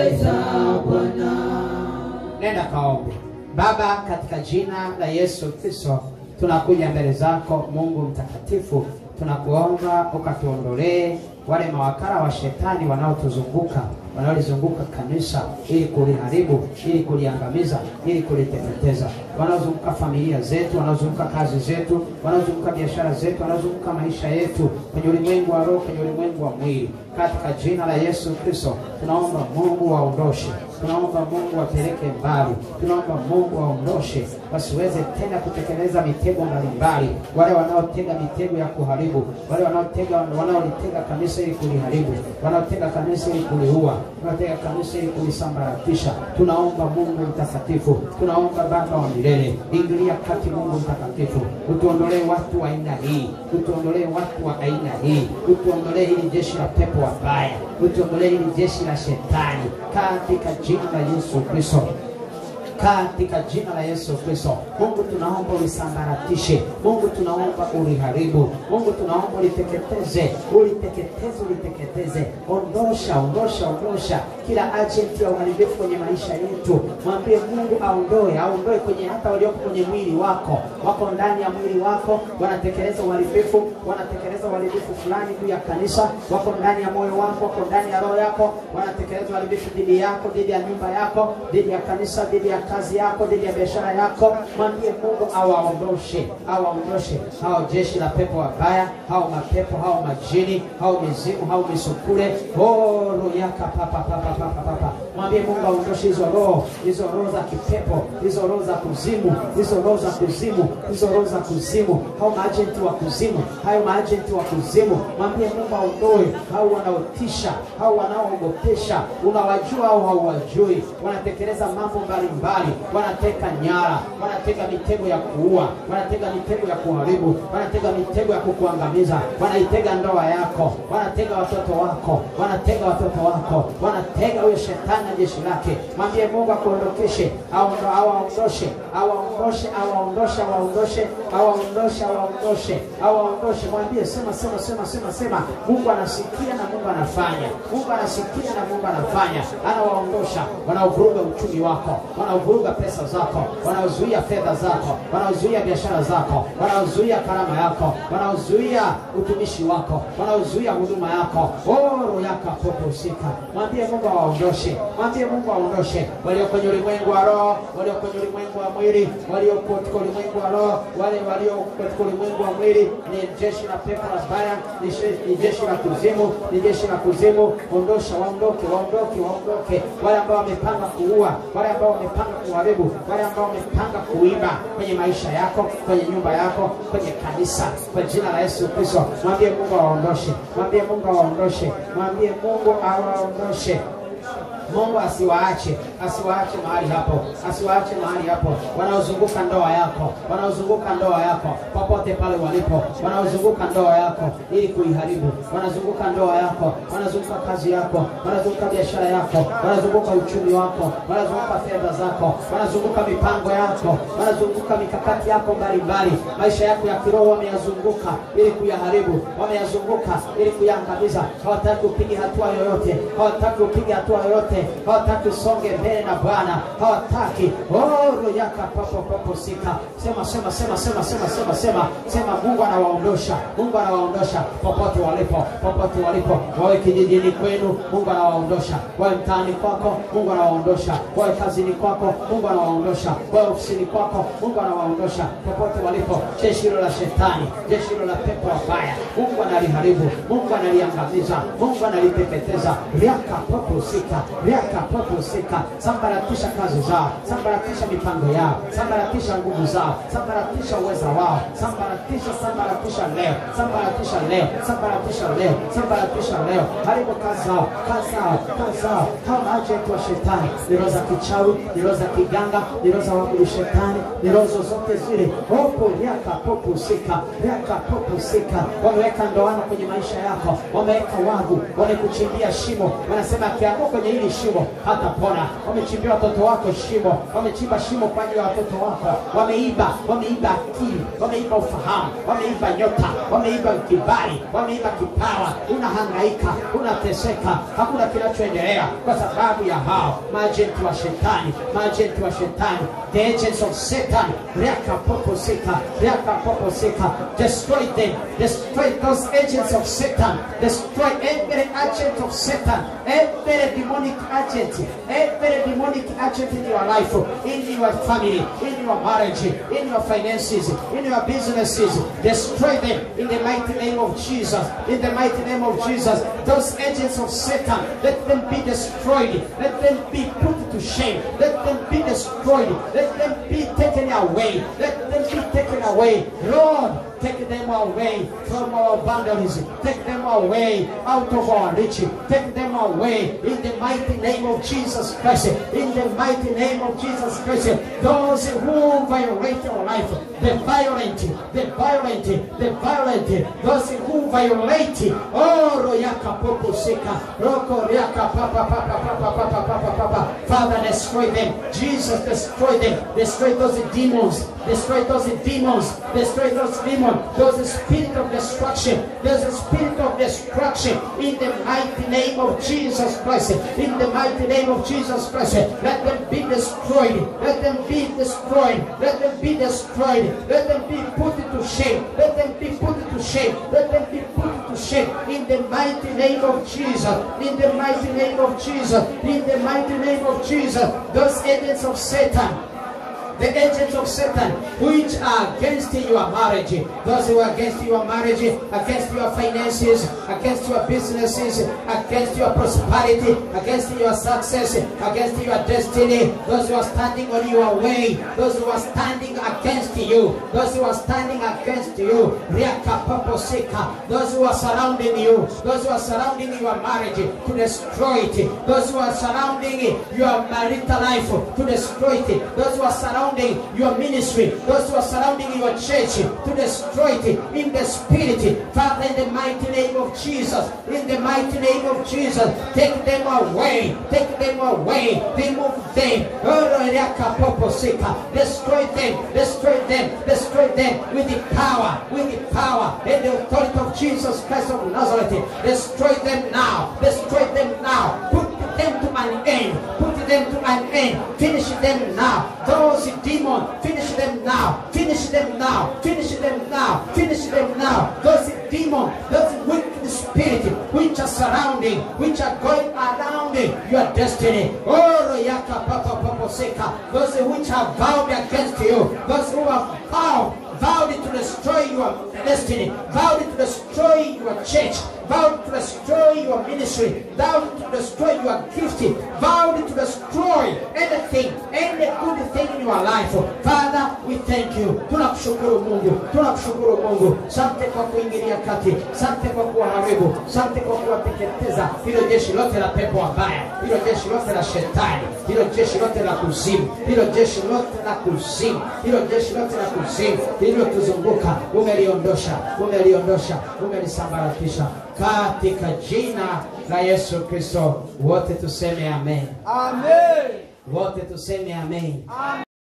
waweza Bwana. nenda kaombe. Baba, katika jina la Yesu Kristo tunakuja mbele zako Mungu mtakatifu, tunakuomba ukatuondolee wale mawakala wa shetani wanaotuzunguka wanaolizunguka kanisa ili kuliharibu, ili kuliangamiza, ili kuliteketeza, wanaozunguka familia zetu, wanaozunguka kazi zetu, wanaozunguka biashara zetu, wanaozunguka maisha yetu kwenye ulimwengu wa roho, kwenye ulimwengu wa mwili, katika jina la Yesu Kristo tunaomba Mungu waondoshe, tunaomba Mungu wapeleke mbali, tunaomba Mungu waondoshe, wasiweze tena kutekeleza mitego mbalimbali, wale wanaotega mitego ya kuharibu, wale wanaotega wanaolitega kanisa ili kuliharibu, wanaotega kanisa ili kuliua, wanaotega kanisa ili kulisambaratisha. Tunaomba Mungu mtakatifu, tunaomba Baba wa milele, ingilia kati Mungu mtakatifu, utuondolee watu wa aina hii, utuondolee watu wa aina hii, utuondolee hili jeshi la pepo wabaya, utuondolee hili jeshi la shetani katika jina la Yesu Kristo. Katika jina la Yesu Kristo. Mungu tunaomba ulisambaratishe, Mungu tunaomba uliharibu, Mungu tunaomba uliteketeze, uliteketeze, uliteketeze, ondosha, ondosha, ondosha kila agent ya uharibifu kwenye maisha yetu. Mwambie Mungu aondoe, aondoe kwenye hata walioko kwenye mwili wako, wako ndani ya mwili wako, wanatekeleza uharibifu, wanatekeleza uharibifu fulani juu ya kanisa, wako ndani ya moyo wako, wako ndani ya roho yako, wanatekeleza uharibifu dhidi yako, dhidi ya nyumba yako, dhidi ya kanisa, dhidi ya kazi yako, dhidi ya biashara yako. Mwambie Mungu awaondoshe, awaondoshe hao jeshi la pepo wabaya, hao mapepo, hao majini, hao mizimu, hao misukule, roho yaka papa papa papa Baba. Mwambie Mungu aondoshe hizo roho, hizo roho za kipepo, hizo roho za kuzimu, hizo roho za kuzimu, hizo roho za kuzimu, hao maajenti wa kuzimu, hayo maajenti wa kuzimu. Mwambie Mungu aondoe hao wanaotisha, hao wanaoogopesha. Unawajua au hauwajui? Wanatekeleza mambo mbalimbali, wanateka nyara, wanateka mitego ya kuua, wanatega mitego ya kuharibu, wanatega mitego ya kukuangamiza, wanaitega ndoa yako, wanatega watoto wako, wanatega watoto wako, wanatega huyo shetani na jeshi lake. Mwambie Mungu akuondokeshe, aondo- awaondoshe, awaondoshe, awaondoshe, awaondoshe, awaondoshe, awaondoshe, awaondoshe. Mwambie sema, sema, sema, sema, sema. Mungu anasikia na Mungu anafanya, Mungu anasikia na Mungu anafanya, anawaondosha. Wanaovuruga uchumi wako, wanaovuruga pesa zako, wanaozuia fedha zako, wanaozuia biashara zako, wanaozuia karama yako, wanaozuia utumishi wako, wanaozuia huduma yako. oro usika, Mwambie Mungu awaondoshe, mwambie Mungu aondoshe walio kwenye ulimwengu wa roho, walio kwenye ulimwengu wa mwili, walio katika ulimwengu wa roho, wale walio katika ulimwengu wa mwili. Ni jeshi la pepo la baya, ni jeshi la kuzimu, ni jeshi la kuzimu. Ondosha, waondoke, waondoke, waondoke, wale ambao wamepanga kuua, wale ambao wamepanga kuharibu, wale ambao wamepanga kuiba kwenye maisha yako, kwenye nyumba yako, kwenye kanisa, kwa jina la Yesu Kristo. Mwambie Mungu awaondoshe, mwambie Mungu awaondoshe, mwambie Mungu awaondoshe. Mungu asiwaache, asiwaache mahali hapo, asiwaache mahali hapo, wanaozunguka ndoa yako, wanaozunguka ndoa yako. Popote pale walipo, wanaozunguka ndoa yako ili kuiharibu, wanazunguka ndoa yako, wanazunguka kazi yako, wanazunguka biashara yako, wanazunguka uchumi wako, wanazunguka fedha zako, wanazunguka mipango yako, wanazunguka mikakati yako mbalimbali, maisha yako ya kiroho wameyazunguka ili kuyaharibu, wameyazunguka ili kuyaangamiza. Hawataki upige hatua yoyote, hawataki upige hatua yoyote, hawataki usonge mbele na Bwana, hawataki. Oro yaka papo papo sika. Sema sema sema sema sema sema sema. Sema, Mungu anawaondosha, Mungu anawaondosha popote walipo, popote walipo, wawe kijijini kwenu, Mungu anawaondosha, wawe mtaani kwako, Mungu anawaondosha, wawe kazini kwako, Mungu anawaondosha, wawe ofisini kwako, Mungu anawaondosha, popote walipo. Jeshi hilo la shetani, jeshi hilo la pepo wabaya, Mungu analiharibu, Mungu analiangamiza, Mungu analiteketeza. Riaka popo sika, riaka popo sika, sambaratisha kazi zao, sambaratisha mipango yao, sambaratisha nguvu zao, sambaratisha uweza wao, sambaratisha, sambaratisha leo, sambaratisha leo, sambaratisha leo, sambaratisha leo, haribu kazi zao, kazi zao, kazi zao, kama maajenti wa shetani, ni roho za kichawi, ni roho za kiganga, ni roho za shetani, ni roho zozote zile, opo yaka popo sika, riaka popo sika, wameweka ndoano kwenye maisha yako, wameweka wavu, wamekuchimbia shimo, wanasema akianguka kwenye hili shimo hatapona. Wamechimbia watoto wako shimo, wamechimba shimo kwa ajili ya watoto wako, wameiba, wameiba akili, wameiba ufahamu, wameiba nyota, wameiba kibali, wameiba kipawa. Unahangaika, unateseka, hakuna kinachoendelea kwa sababu ya hao. Maajenti wa shetani, maajenti wa shetani, the agents of Satan. Riaka popo sika, riaka popo sika, destroy them, destroy those agents of Satan, destroy every agent of Satan, every demonic agent, every demonic agent in your life, in your family, in your marriage, in your finances, in your businesses. Destroy them in the mighty name of Jesus. In the mighty name of Jesus. Those agents of Satan, let them be destroyed. Let them be put to shame. Let them be destroyed. Let them be taken away. Let them be taken away. Lord, take them away from our boundaries. Take them away out of our reach. Take them away in the mighty name of Jesus Christ. In the mighty name of Jesus Christ. Those who violate our life, the violent, the violent, the violent, those who violate, oh, royaka popo seka, roko riaka papa papa papa papa papa papa. Father, destroy them. Jesus, destroy them. Destroy those demons. Destroy those demons. Destroy those demons. A spirit of destruction. Destruction in the mighty name of Jesus Christ. In the mighty name of Jesus Christ. Let them be destroyed. Let them be destroyed. Let them be destroyed. Let them be put to shame. Let them be put to shame. Let them be put to shame. In the mighty name of Jesus. In the mighty name of Jesus. In the mighty name of Jesus. Those agents of Satan the agents of Satan which are against your marriage, those who are against your marriage, against your finances, against your businesses, against your prosperity, against your success, against your destiny, those who are standing on your way, those who are standing against you, those who are standing against you, those who are surrounding you, those who are surrounding your marriage to destroy it, those who are surrounding your marital life to destroy it, those who are surrounding your ministry, those who are surrounding your church to destroy it in the spirit. Father, in the mighty name of Jesus, in the mighty name of Jesus, take them away, take them away, remove them, oh, destroy them, destroy them, destroy them with the power, with the power and the authority of Jesus Christ of Nazareth. Destroy them now, destroy them now, put them to an end, finish them now. Those demons, finish them now, finish them now, finish them now, finish them now. Those demons, those wicked spirits which are surrounding, which are going around your destiny. Oh, Royaka Papa Papa those which have vowed against you, those who have vowed vowed to destroy your destiny, vowed to destroy your church, vowed to destroy your ministry, vowed to destroy your gift, vowed to destroy anything, any good thing in your life. Father, we thank you. Tunakushukuru Mungu, tunakushukuru Mungu. Sante kwa kuingilia kati, sante kwa kuwaharibu, sante kwa kuwateketeza. Hilo jeshi lote la pepo wabaya, hilo jeshi lote la shetani, hilo jeshi lote la kuzimu, hilo jeshi lote la kuzimu, hilo jeshi lote la kuzimu. Lililotuzunguka, umeliondosha, umeliondosha, umelisambaratisha katika jina la Yesu Kristo. Wote tuseme amen, Amen. wote tuseme amen.